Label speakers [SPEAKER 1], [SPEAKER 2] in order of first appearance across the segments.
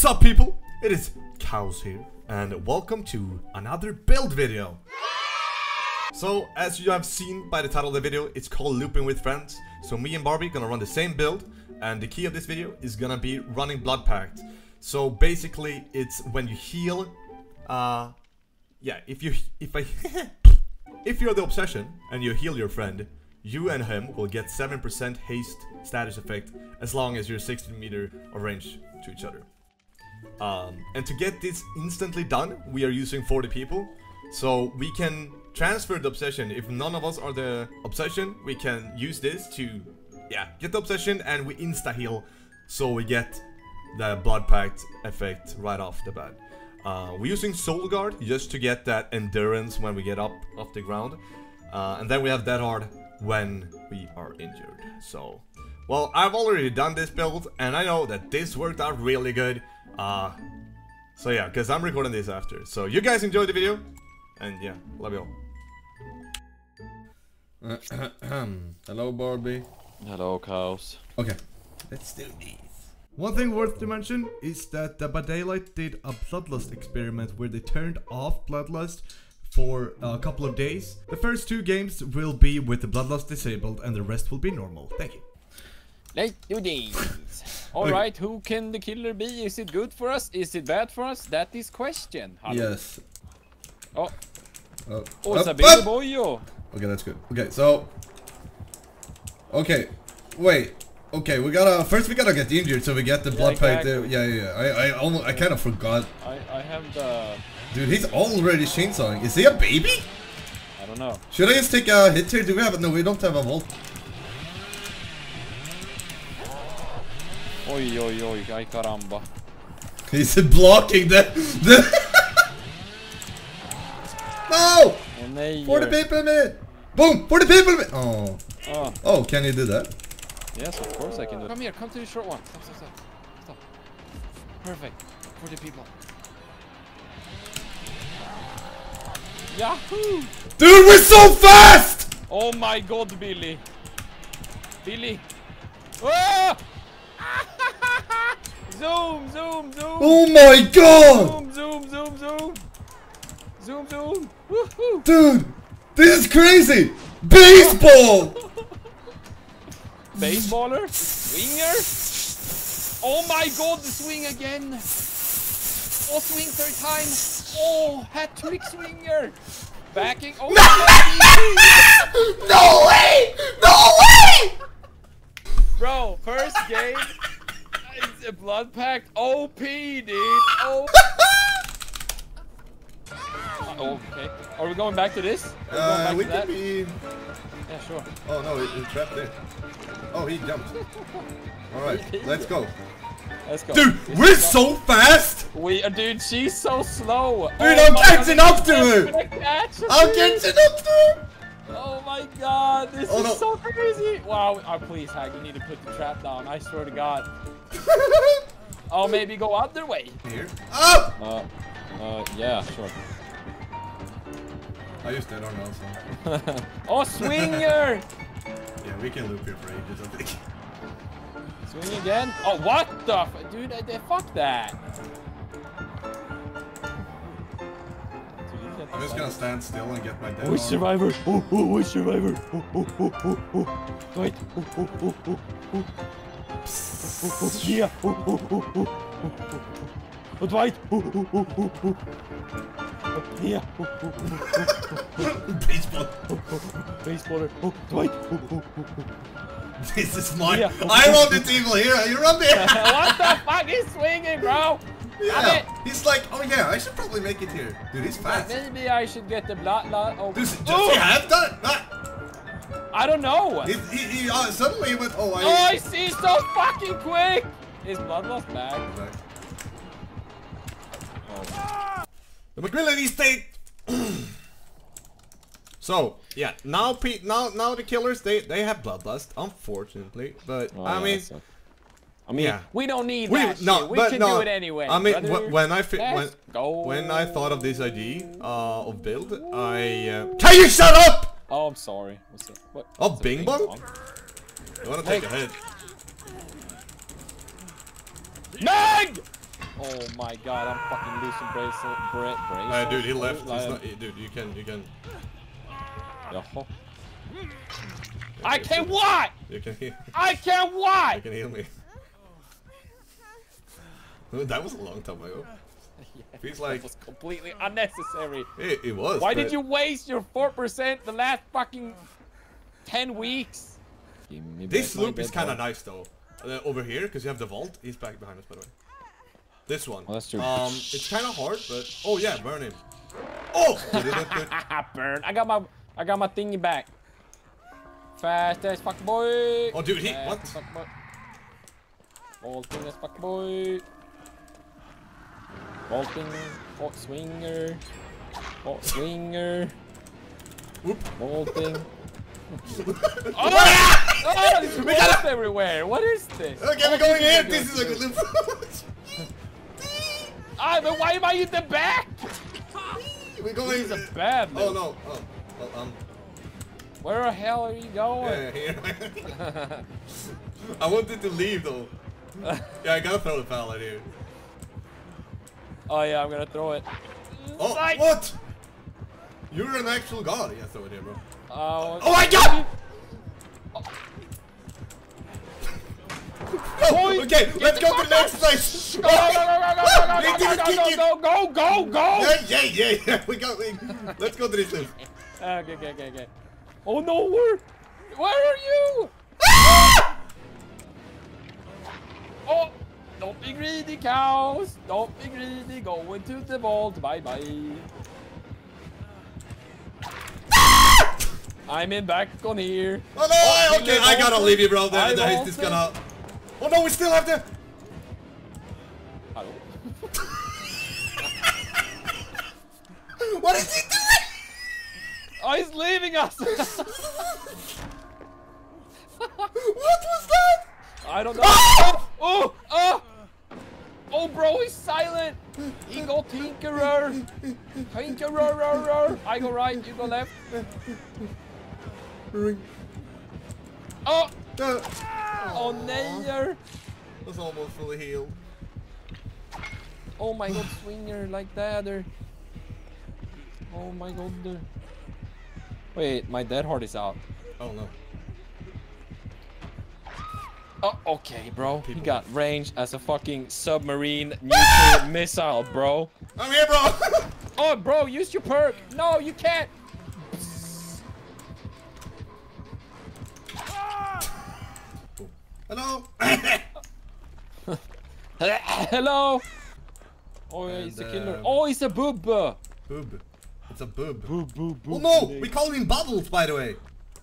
[SPEAKER 1] What's up people? It is Cows here and welcome to another build video. So as you have seen by the title of the video, it's called Looping with Friends. So me and Barbie gonna run the same build and the key of this video is gonna be running Blood Pact. So basically it's when you heal, uh, yeah, if you, if I, if you're the obsession and you heal your friend, you and him will get 7% haste status effect as long as you're 16 meter of range to each other. Um, and to get this instantly done, we are using For the People. So we can transfer the obsession. If none of us are the obsession, we can use this to, yeah, get the obsession and we insta heal. So we get the blood pact effect right off the bat. Uh, we're using Soul Guard just to get that endurance when we get up off the ground. Uh, and then we have Dead Hard when we are injured. So, well, I've already done this build, and I know that this worked out really good. Uh, so yeah, because I'm recording this after. So you guys enjoy the video, and yeah, love you all.
[SPEAKER 2] Hello, Barbie.
[SPEAKER 3] Hello, Chaos.
[SPEAKER 2] Okay, let's do this.
[SPEAKER 1] One thing worth to mention is that Dead By Daylight did a Bloodlust experiment where they turned off Bloodlust for a couple of days. The first two games will be with the Bloodlust disabled and the rest will be normal. Thank you.
[SPEAKER 3] Let's do this. Alright, who can the killer be? Is it good for us? Is it bad for us? That is question. Hello.
[SPEAKER 2] Yes.
[SPEAKER 3] Oh.
[SPEAKER 2] oh,
[SPEAKER 3] Oh, oh it's a
[SPEAKER 2] up, up!
[SPEAKER 3] boyo.
[SPEAKER 2] Okay, that's good. Okay, so. Okay, wait. Okay, we gotta first we gotta get injured so we get the blood pact.
[SPEAKER 3] exactly.
[SPEAKER 2] Yeah, yeah, yeah. I, I almost, I kind of forgot.
[SPEAKER 3] I, I have the...
[SPEAKER 2] Dude, he's already chainsawing. Is he a baby?
[SPEAKER 3] I don't know.
[SPEAKER 2] Should I just take a hit here? Do we have? No, we don't have a vault.
[SPEAKER 3] Oj, oj, oj, ay caramba.
[SPEAKER 2] He's blocking the the. no!
[SPEAKER 3] Åh nej.
[SPEAKER 2] For the people, man! Boom! For the people, man! Oh.
[SPEAKER 3] Oh,
[SPEAKER 2] Oh, can you do that?
[SPEAKER 3] yes, of course I can do it. Come here, come to the short one. Stop, stop, stop. Stop. Perfect. For the people. Yahoo!
[SPEAKER 2] Dude, we're so fast!
[SPEAKER 3] Oh my god, Billy. Billy. Ah! zoom, zoom, zoom.
[SPEAKER 2] Oh my god!
[SPEAKER 3] Zoom, zoom, zoom, zoom. Zoom, zoom. Woohoo.
[SPEAKER 2] Dude, this is crazy! Baseball!
[SPEAKER 3] Baseballer. Swinger. Oh my god, the swing again. Oh, swing third time. Oh, hat trick swinger. Backing. Oh,
[SPEAKER 2] no way! No way!
[SPEAKER 3] Bro, first game. It's a blood pact. OP, dude. Oh. Okay. Are we going back to this? We
[SPEAKER 2] Uh,
[SPEAKER 3] back
[SPEAKER 2] we
[SPEAKER 3] to
[SPEAKER 2] can
[SPEAKER 3] that?
[SPEAKER 2] be...
[SPEAKER 3] Yeah, sure.
[SPEAKER 2] Oh no, he, he trapped there. Oh, he jumped. Alright, let's go.
[SPEAKER 3] Let's go.
[SPEAKER 2] Dude,
[SPEAKER 3] This
[SPEAKER 2] we're
[SPEAKER 3] is
[SPEAKER 2] so fast!
[SPEAKER 3] We, uh, dude, she's so slow.
[SPEAKER 2] Dude,
[SPEAKER 3] oh
[SPEAKER 2] I'm
[SPEAKER 3] my
[SPEAKER 2] catching
[SPEAKER 3] God,
[SPEAKER 2] up to
[SPEAKER 3] I'm
[SPEAKER 2] her.
[SPEAKER 3] gonna
[SPEAKER 2] I'm
[SPEAKER 3] dude.
[SPEAKER 2] getting up there!
[SPEAKER 3] Oh my god, this
[SPEAKER 2] Oh,
[SPEAKER 3] is
[SPEAKER 2] no.
[SPEAKER 3] so crazy. Wow, oh, please, Hag, you need to put the trap down. I swear to God. Oh, maybe go other way.
[SPEAKER 2] Here. Up!
[SPEAKER 3] Uh, uh, yeah, sure.
[SPEAKER 2] I used that on also.
[SPEAKER 3] oh, swinger!
[SPEAKER 2] Yeah, we can loop here for ages, I think.
[SPEAKER 3] Swing again. Oh, what the? F dude, I, I, fuck that.
[SPEAKER 2] I'm just gonna stand still and get my dead
[SPEAKER 3] Oh, survivor! Oh, oh, oh, survivor! Oh, oh, oh, oh, oh. Wait! Oh, oh, oh, oh, oh. Oh, oh, yeah! Oh, oh, oh, oh, oh. Oh, Dwight! Oh, oh, oh, oh, oh. Oh, yeah! Oh, oh, oh, oh,
[SPEAKER 2] Baseball.
[SPEAKER 3] oh, oh. Baseballer! Oh, Dwight! Oh, oh, oh, oh.
[SPEAKER 2] This is mine.
[SPEAKER 3] Yeah.
[SPEAKER 2] I run the table here, you run there!
[SPEAKER 3] what the fuck? He's swinging, bro!
[SPEAKER 2] Yeah,
[SPEAKER 3] it.
[SPEAKER 2] he's like, oh yeah, I should probably make it here. Dude, he's fast.
[SPEAKER 3] Maybe I should get the blood. blood oh.
[SPEAKER 2] just,
[SPEAKER 3] Oh,
[SPEAKER 2] you have done! Not,
[SPEAKER 3] I don't know.
[SPEAKER 2] he, he, he, uh, suddenly he went, oh, I...
[SPEAKER 3] Oh, I see so fucking quick. Is bloodlust back?
[SPEAKER 1] The MacMillan Estate. so yeah, now Pete, now now the killers they they have bloodlust, unfortunately. But
[SPEAKER 3] Oh,
[SPEAKER 1] I
[SPEAKER 3] yeah,
[SPEAKER 1] mean,
[SPEAKER 3] that sucks. I mean,
[SPEAKER 1] yeah.
[SPEAKER 3] we don't need
[SPEAKER 1] we
[SPEAKER 3] that
[SPEAKER 1] no,
[SPEAKER 3] shit. We
[SPEAKER 1] but
[SPEAKER 3] can
[SPEAKER 1] no.
[SPEAKER 3] do it anyway.
[SPEAKER 1] I mean,
[SPEAKER 3] brother.
[SPEAKER 1] when I when
[SPEAKER 3] go.
[SPEAKER 1] when I thought of this idea uh, of build, I uh, can you shut up?
[SPEAKER 3] Oh, I'm sorry. What's that? What?
[SPEAKER 1] Oh,
[SPEAKER 3] What's
[SPEAKER 1] Bing Bong? You wanna take a hit?
[SPEAKER 3] Meg! Oh my god, I'm fucking losing bracelet. Bra bracelet.
[SPEAKER 1] Uh, dude, he left.
[SPEAKER 3] Like-
[SPEAKER 1] not, dude, you can, you can,
[SPEAKER 3] Jaha. I can what?
[SPEAKER 1] you can, heal,
[SPEAKER 3] I can
[SPEAKER 1] you
[SPEAKER 3] what?
[SPEAKER 1] can heal me. that was a long time ago. Feels like
[SPEAKER 3] That was completely unnecessary.
[SPEAKER 1] it, it was.
[SPEAKER 3] Why
[SPEAKER 1] but-
[SPEAKER 3] did you waste your 4% the last fucking 10 weeks?
[SPEAKER 1] This
[SPEAKER 3] back
[SPEAKER 1] loop is kind of nice though. Uh, over here, because you have the vault. He's back behind us, by the way. This one.
[SPEAKER 3] Oh, that's true.
[SPEAKER 1] Um, it's kind of hard, but oh yeah, burn him. Oh!
[SPEAKER 3] Burn. I got my I got my thingy back. Fast as fuck boy.
[SPEAKER 1] Oh, dude, he-
[SPEAKER 3] Fast
[SPEAKER 1] what?
[SPEAKER 3] as fuck boy. Vaulting as fuck boy. Vaulting. Oh, swinger. Oh, swinger.
[SPEAKER 1] Whoop.
[SPEAKER 3] Vaulting. oh, oh, there's vaults everywhere. What is this?
[SPEAKER 1] Okay,
[SPEAKER 3] Oh,
[SPEAKER 1] we're going in. This is a good loop.
[SPEAKER 3] Ah, but why am I in the back?
[SPEAKER 1] we're going.
[SPEAKER 3] This is a bad
[SPEAKER 1] Oh no. Oh, well, um,
[SPEAKER 3] Where the hell are you going?
[SPEAKER 1] yeah. I wanted to leave though. Yeah, I gotta throw the pallet here.
[SPEAKER 3] Oh yeah, I'm gonna throw it.
[SPEAKER 1] Oh,
[SPEAKER 3] Psych.
[SPEAKER 1] what? You're an actual god. Yeah, throw it here, bro.
[SPEAKER 3] Oh,
[SPEAKER 1] Oh my god!
[SPEAKER 3] Boy, oh.
[SPEAKER 1] okay,
[SPEAKER 3] get
[SPEAKER 1] let's go to the next place.
[SPEAKER 3] Go, go, go, go, go, go, go, go, go!
[SPEAKER 1] Yeah, yeah, yeah, yeah. We got. We, let's go to this loop.
[SPEAKER 3] Ah, okay, okay, okay, okay. Oh no, where? Where are you? Ah! Oh, don't be greedy, cows. Don't be greedy. Go into the vault. Bye bye. Ah! I'm in back on here.
[SPEAKER 1] Oh no!
[SPEAKER 3] Oh, you
[SPEAKER 1] okay, I gotta
[SPEAKER 3] also?
[SPEAKER 1] leave you, bro. The,
[SPEAKER 3] I
[SPEAKER 1] the haste is gonna. Oh no, we still have the.
[SPEAKER 3] Hello?
[SPEAKER 1] What is he doing?
[SPEAKER 3] Oh, he's leaving us.
[SPEAKER 1] What was that?
[SPEAKER 3] I don't know. Ah! Oh, oh, oh, oh, He go tinkerer. Tinkerer. I go right, you go left. Oh,
[SPEAKER 1] Uh,
[SPEAKER 3] oh, nejer.
[SPEAKER 1] was almost fully healed.
[SPEAKER 3] Oh my god, swinger like that. Or... Oh my god. Wait, my Dead Hard is out.
[SPEAKER 1] Oh no.
[SPEAKER 3] Oh, okay, bro. He got range as a fucking submarine nuclear missile, bro.
[SPEAKER 1] I'm here, bro.
[SPEAKER 3] Oh, bro, use your perk. No, you can't.
[SPEAKER 1] Hello.
[SPEAKER 3] Hello. Oh, yeah, he's a killer.
[SPEAKER 1] um,
[SPEAKER 3] Oh, he's a boob.
[SPEAKER 1] boob. It's a boob.
[SPEAKER 3] Boob, boob, boob.
[SPEAKER 1] Oh no, we call him Bubbles, by the way.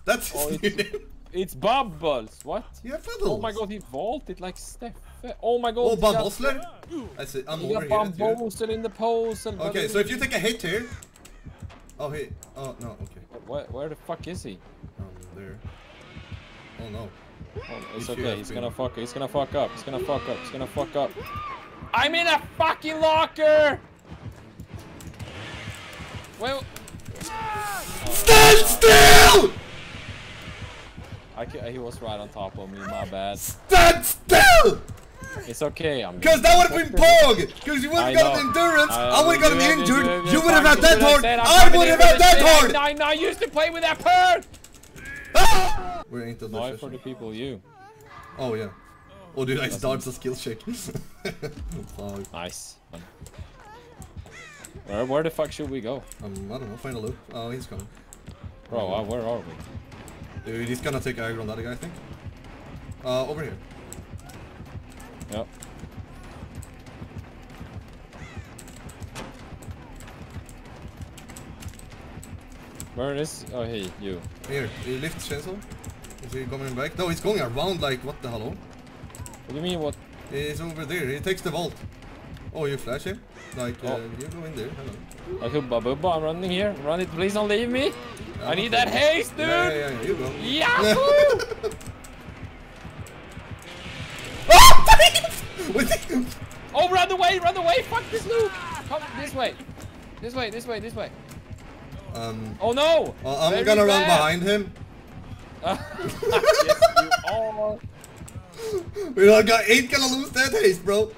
[SPEAKER 1] That's his
[SPEAKER 3] Oh,
[SPEAKER 1] new name.
[SPEAKER 3] It's Bubbles. What?
[SPEAKER 1] Yeah, Bubbles.
[SPEAKER 3] Oh my god, he vaulted like Steffe. Oh my god.
[SPEAKER 1] Oh, Bubblesler. I see. I'm
[SPEAKER 3] He
[SPEAKER 1] over here.
[SPEAKER 3] in the pose. and-
[SPEAKER 1] Okay, so if you take a hit here. Oh, hey. Oh no. Okay.
[SPEAKER 3] Where, where the fuck is he?
[SPEAKER 1] Um, there. Oh no.
[SPEAKER 3] Oh, it's okay. he's gonna fuck. He's gonna fuck up. He's gonna fuck up. He's gonna fuck up. I'm in a fucking locker. Well,
[SPEAKER 1] Stand still!
[SPEAKER 3] I ca- he was right on top of me. My bad.
[SPEAKER 1] Stand still!
[SPEAKER 3] It's okay. I'm.
[SPEAKER 1] Because that would have been Pog! Because you would
[SPEAKER 3] I
[SPEAKER 1] have got
[SPEAKER 3] know.
[SPEAKER 1] endurance, I, would have gotten injured,
[SPEAKER 3] you-
[SPEAKER 1] you would have had that hard, I
[SPEAKER 3] coming
[SPEAKER 1] would
[SPEAKER 3] in
[SPEAKER 1] have
[SPEAKER 3] with
[SPEAKER 1] had that hard!
[SPEAKER 3] I, I, I used to play with that perk.
[SPEAKER 1] Ah! We're into the
[SPEAKER 3] Why
[SPEAKER 1] the
[SPEAKER 3] for the people you?
[SPEAKER 1] Oh yeah. Oh dude, I dodged a skill check.
[SPEAKER 3] Nice. Where, where the fuck should we go?
[SPEAKER 1] Um, I don't know, find a loop. Oh, he's coming.
[SPEAKER 3] Bro, uh, where are we?
[SPEAKER 1] Dude, he's gonna take aggro on that guy, I think. Uh, over here.
[SPEAKER 3] Yep. Where is? Oh, hey, you.
[SPEAKER 1] Here, he lifts chainsaw. Is he coming back? No, he's going around like, what the hello?
[SPEAKER 3] What do you mean? What?
[SPEAKER 1] He's over there, he takes the vault. Oh, you flash him? Like, uh,
[SPEAKER 3] Oh.
[SPEAKER 1] you go in there, hello.
[SPEAKER 3] Bubba, I'm running here. Run it, please don't leave me. I need that haste, dude!
[SPEAKER 1] Yeah, yeah, yeah, you go.
[SPEAKER 3] Oh, run away, run! Fuck this loop! Come this way. This way, this way, this way.
[SPEAKER 1] Um.
[SPEAKER 3] Oh no!
[SPEAKER 1] Uh, I'm
[SPEAKER 3] Very
[SPEAKER 1] gonna
[SPEAKER 3] bad.
[SPEAKER 1] run behind him.
[SPEAKER 3] yes, you.
[SPEAKER 1] We got, ain't gonna lose that haste, bro.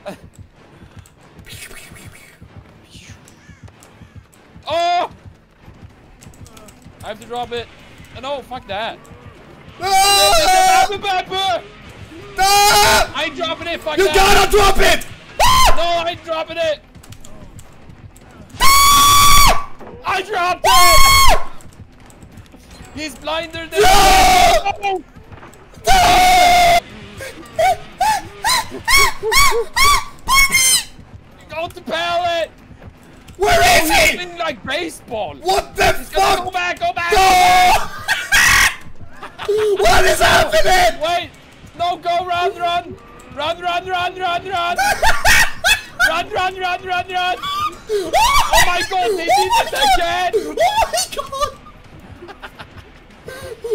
[SPEAKER 3] oh! I have to drop it. Uh, No, fuck that.
[SPEAKER 1] Ah!
[SPEAKER 3] I ain't dropping it. Fuck
[SPEAKER 1] You
[SPEAKER 3] that.
[SPEAKER 1] gotta drop it!
[SPEAKER 3] No, I ain't dropping it. I dropped it. He's blinder than.
[SPEAKER 1] No!
[SPEAKER 3] Oh! Go to pallet.
[SPEAKER 1] Where is he?
[SPEAKER 3] Swing like baseball.
[SPEAKER 1] What the
[SPEAKER 3] He's gonna go
[SPEAKER 1] fuck?
[SPEAKER 3] back. Go back.
[SPEAKER 1] No! what is happening?
[SPEAKER 3] Wait. No, go run, run. Run, run, run, run, run. run, run, run, run, run. Oh my god, they did it oh again.
[SPEAKER 1] Oh my god!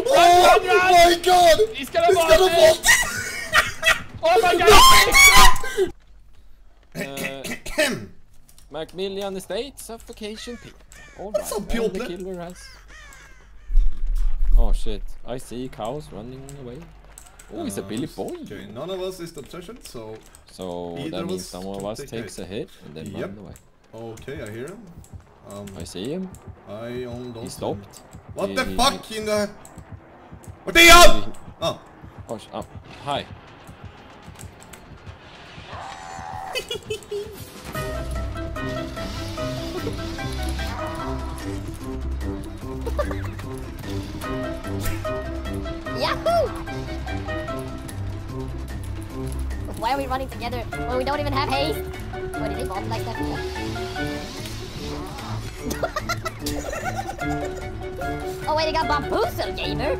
[SPEAKER 3] Run, run, run.
[SPEAKER 1] Oh my god!
[SPEAKER 3] He's gonna
[SPEAKER 1] He's
[SPEAKER 3] vault
[SPEAKER 1] gonna vault!
[SPEAKER 3] Oh my god.
[SPEAKER 1] No!
[SPEAKER 3] Uh, MacMillan Estate suffocation pit. Alright.
[SPEAKER 1] some
[SPEAKER 3] and the killer has. Oh shit. I see cows running away. Oh, it's a Billy Boy.
[SPEAKER 1] Okay, none of us is the obsession, so
[SPEAKER 3] So that means
[SPEAKER 1] us
[SPEAKER 3] someone of us
[SPEAKER 1] take
[SPEAKER 3] takes
[SPEAKER 1] a
[SPEAKER 3] a hit and then
[SPEAKER 1] Yep.
[SPEAKER 3] run away.
[SPEAKER 1] okay, I hear him. Um,
[SPEAKER 3] I see him.
[SPEAKER 1] I on don't.
[SPEAKER 3] He stopped.
[SPEAKER 1] What
[SPEAKER 3] He-
[SPEAKER 1] the
[SPEAKER 3] he-
[SPEAKER 1] fuck in the? What are you up?
[SPEAKER 3] he-
[SPEAKER 1] Oh,
[SPEAKER 3] Oh, oh, hi.
[SPEAKER 4] Yahoo! Why are we running together when we don't even have haste? What did bomb like that? oh wait, he got bamboozle, gamer!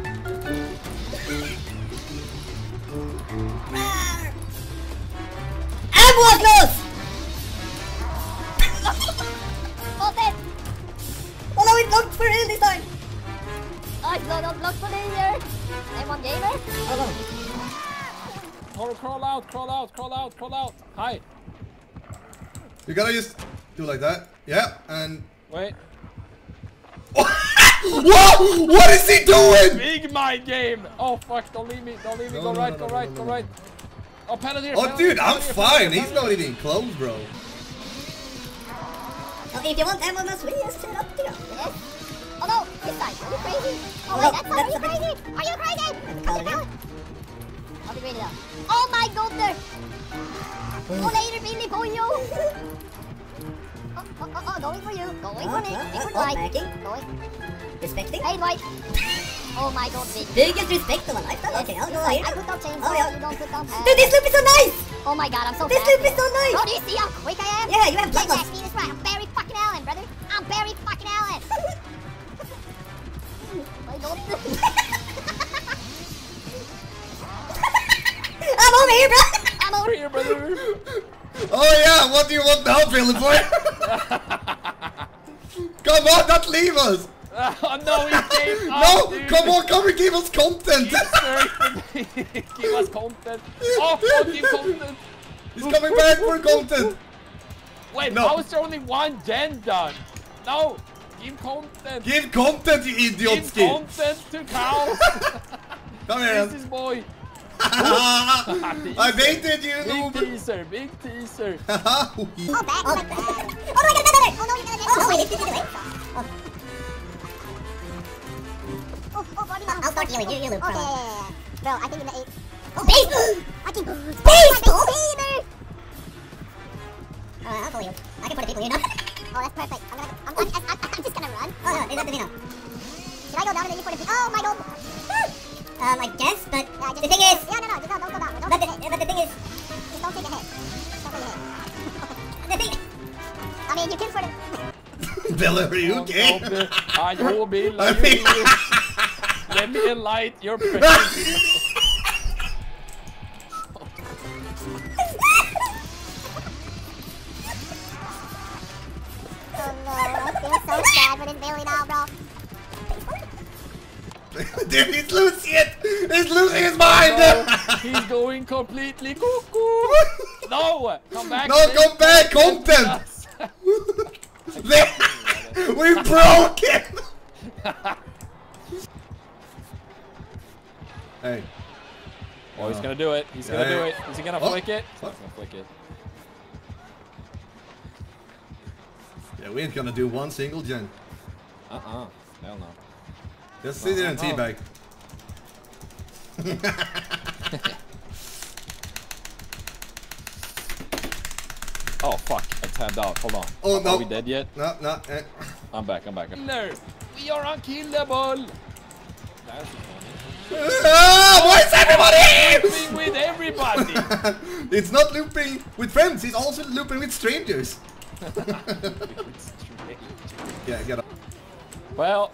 [SPEAKER 5] Ambulance!
[SPEAKER 4] Got gamer?
[SPEAKER 5] Oh no.
[SPEAKER 3] Crawl, crawl out, crawl out, crawl out, crawl out. Hi.
[SPEAKER 1] you gotta just do like that. Yeah, and
[SPEAKER 3] Wait.
[SPEAKER 1] what? What is he doing?
[SPEAKER 3] Big mind game. Oh fuck! Don't leave me. Don't leave me.
[SPEAKER 1] No,
[SPEAKER 3] go
[SPEAKER 1] no,
[SPEAKER 3] right.
[SPEAKER 1] no,
[SPEAKER 3] go
[SPEAKER 1] no,
[SPEAKER 3] right.
[SPEAKER 1] no,
[SPEAKER 3] go
[SPEAKER 1] no.
[SPEAKER 3] right. Oh, penalty.
[SPEAKER 1] Oh,
[SPEAKER 3] penalty,
[SPEAKER 1] dude, I'm
[SPEAKER 3] penalty,
[SPEAKER 1] fine.
[SPEAKER 3] penalty,
[SPEAKER 1] He's not even close, bro.
[SPEAKER 5] Oh, if you want ambulance, we just set up to go.
[SPEAKER 4] Oh no, this side. Are you crazy? Oh
[SPEAKER 5] Oh,
[SPEAKER 4] wait,
[SPEAKER 5] no,
[SPEAKER 4] that side. Are you crazy? Are you crazy?
[SPEAKER 5] Color,
[SPEAKER 4] I'll. Be ready now. Oh my god, there! Oh later, Billy Pollo! Oh, oh, oh, oh, going for you. Going for
[SPEAKER 5] Oh,
[SPEAKER 4] me.
[SPEAKER 5] oh,
[SPEAKER 4] Going
[SPEAKER 5] oh,
[SPEAKER 4] oh
[SPEAKER 5] backing.
[SPEAKER 4] Going.
[SPEAKER 5] Respecting.
[SPEAKER 4] Hey, Dwight. Oh my god, big.
[SPEAKER 5] Biggest respect of a lifetime. Okay, I'll go
[SPEAKER 4] I put down chainsaw,
[SPEAKER 5] Oh, yeah.
[SPEAKER 4] you don't put down
[SPEAKER 5] Dude, this loop is so nice!
[SPEAKER 4] Oh my god, I'm so
[SPEAKER 5] This
[SPEAKER 4] fast.
[SPEAKER 5] loop is so nice!
[SPEAKER 4] Oh, do you see how quick I am?
[SPEAKER 5] Yeah, you have blood
[SPEAKER 4] that
[SPEAKER 5] loss.
[SPEAKER 4] speed is right. I'm Barry
[SPEAKER 5] here, bro!
[SPEAKER 4] I'm over
[SPEAKER 3] Here, brother.
[SPEAKER 1] Oh yeah, what do you want now, Billy boy? come on, don't leave us.
[SPEAKER 3] oh no, he came
[SPEAKER 1] No,
[SPEAKER 3] dude.
[SPEAKER 1] come on, come and give us content.
[SPEAKER 3] He's searching me. Give us content. Oh, fuck you, content.
[SPEAKER 1] He's coming back for content.
[SPEAKER 3] Wait,
[SPEAKER 1] No.
[SPEAKER 3] how is there only one gen done? No, give content.
[SPEAKER 1] Give content, you
[SPEAKER 3] idiot!
[SPEAKER 1] Give
[SPEAKER 3] content to cows.
[SPEAKER 1] Come here.
[SPEAKER 3] this is boy.
[SPEAKER 1] I baited you,
[SPEAKER 3] Big
[SPEAKER 1] noob.
[SPEAKER 3] teaser, big teaser.
[SPEAKER 5] Oh, back. Oh, oh, back. Oh no, I got another! Oh no, you got another! Oh, wait, it's the way.
[SPEAKER 4] Oh, oh, body
[SPEAKER 5] I'll start healing you, you loop,
[SPEAKER 4] Okay,
[SPEAKER 5] bro.
[SPEAKER 4] yeah, yeah, yeah. Bro, I think in the eight.
[SPEAKER 5] Oh, base!
[SPEAKER 4] I can.
[SPEAKER 5] Baseball!
[SPEAKER 4] Baby!
[SPEAKER 5] Uh, I'll call you. I can put the people here now.
[SPEAKER 4] Oh, that's perfect. I'm gonna. I'm, I'm, I'm, I'm just gonna run.
[SPEAKER 5] Oh no, is that the thing now?
[SPEAKER 4] Should I go down and then you put it? Oh my god.
[SPEAKER 5] Um, I guess, but
[SPEAKER 4] Yeah, just,
[SPEAKER 5] the thing is,
[SPEAKER 4] Yeah, no, no, just don't, don't go down. Don't
[SPEAKER 5] but the,
[SPEAKER 4] hit.
[SPEAKER 5] but the thing is,
[SPEAKER 4] Just don't take a hit. Don't take a hit.
[SPEAKER 5] the thing.
[SPEAKER 4] I mean, you can sort of.
[SPEAKER 1] Billy, are you okay?
[SPEAKER 3] I will be like you. Let me enlight your face.
[SPEAKER 1] He's losing his mind.
[SPEAKER 3] No, he's going completely cuckoo. No, come back.
[SPEAKER 1] No,
[SPEAKER 3] please.
[SPEAKER 1] come back, content. We broke it. hey.
[SPEAKER 3] Oh, he's uh, gonna do it. He's gonna do it. Is he gonna
[SPEAKER 1] Oh.
[SPEAKER 3] flick it? Oh.
[SPEAKER 1] He's
[SPEAKER 3] not gonna flick it.
[SPEAKER 1] Yeah, we ain't gonna do one single gen.
[SPEAKER 3] Uh-uh. Hell no.
[SPEAKER 1] Just sit there and
[SPEAKER 3] Uh-uh.
[SPEAKER 1] teabag.
[SPEAKER 3] Oh, fuck. I tabbed out. Hold on.
[SPEAKER 1] Oh, no.
[SPEAKER 3] Are we dead yet?
[SPEAKER 1] No, no. Eh.
[SPEAKER 3] I'm back. I'm back. Killer! We are unkillable! That's funny.
[SPEAKER 1] Ah, why is everybody?
[SPEAKER 3] Looping with everybody!
[SPEAKER 1] it's not looping with friends. It's also looping with strangers. Yeah, get up.
[SPEAKER 3] well,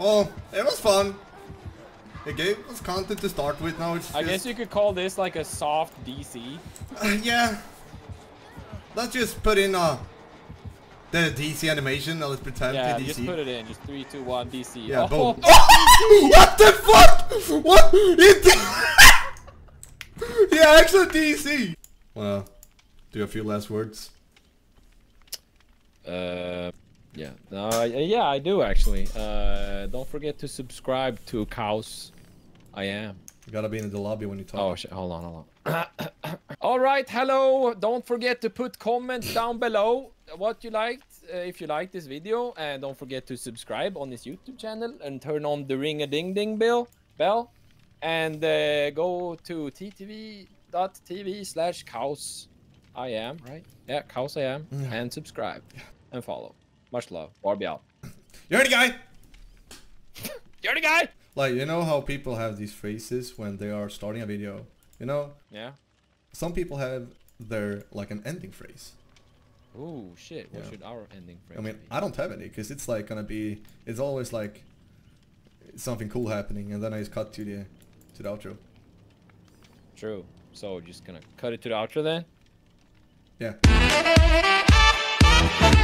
[SPEAKER 1] Oh, it was fun. It gave us content to start with. Now it's.
[SPEAKER 3] I
[SPEAKER 1] just-
[SPEAKER 3] guess you could call this like a soft DC.
[SPEAKER 1] Uh, yeah. Let's just put in uh the DC animation. Now let's pretend
[SPEAKER 3] Yeah,
[SPEAKER 1] to DC.
[SPEAKER 3] just put it in. Just 3, 2, 1, DC.
[SPEAKER 1] Yeah,
[SPEAKER 3] oh,
[SPEAKER 1] boom. what the fuck? What? It yeah, actually DC. Well, do a few last words.
[SPEAKER 3] Uh, yeah. I- yeah, I do actually. Uh, don't forget to subscribe to Cows. I am.
[SPEAKER 1] You gotta be in the lobby when you talk.
[SPEAKER 3] Oh shit! Hold on, hold on. All right, hello. Don't forget to put comments down below what you liked, uh, if you liked this video, and don't forget to subscribe on this YouTube channel and turn on the ring a ding ding bell bell, and uh, go to ttv.tv slash cows. I am right. Yeah, cows I am, and subscribe and follow. Much love. Barbie out.
[SPEAKER 1] You're the guy.
[SPEAKER 3] You're the guy.
[SPEAKER 1] Like you know how people have these phrases when they are starting a video. You know,
[SPEAKER 3] Yeah.
[SPEAKER 1] some people have their like an ending phrase.
[SPEAKER 3] Oh shit! What
[SPEAKER 1] Yeah.
[SPEAKER 3] should our ending phrase
[SPEAKER 1] I mean,
[SPEAKER 3] be?
[SPEAKER 1] I don't have any because it's like gonna be. It's always like something cool happening, and then I just cut to the to the outro.
[SPEAKER 3] True. So just gonna cut it to the outro then.
[SPEAKER 1] Yeah.